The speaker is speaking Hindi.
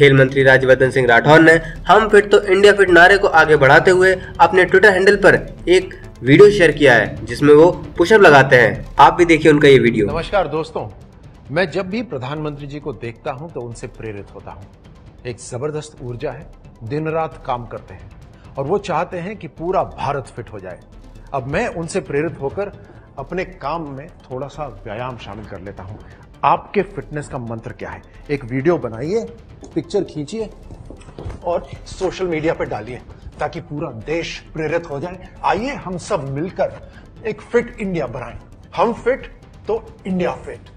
खेल मंत्री राज्यवर्धन सिंह राठौर ने हम फिट तो इंडिया फिट नारे को आगे बढ़ाते हुए अपने ट्विटर हैंडल पर एक वीडियो शेयर किया है, जिसमें वो पुशअप लगाते हैं। आप भी देखिए उनका ये वीडियो। नमस्कार दोस्तों, मैं जब भी प्रधानमंत्री जी को देखता हूँ तो उनसे प्रेरित होता हूँ। एक ज़बरदस्त ऊर्जा है दिन रात काम करते हैं और वो चाहते हैं कि पूरा भारत फिट हो जाए। अब मैं उनसे प्रेरित होकर अपने काम में थोड़ा सा व्यायाम शामिल कर लेता हूँ। आपके फिटनेस का मंत्र क्या है? एक वीडियो बनाइए पिक्चर खींचिए और सोशल मीडिया पर डालिए, ताकि पूरा देश प्रेरित हो जाए। आइए हम सब मिलकर एक फिट इंडिया बनाएँ। हम फिट तो इंडिया फिट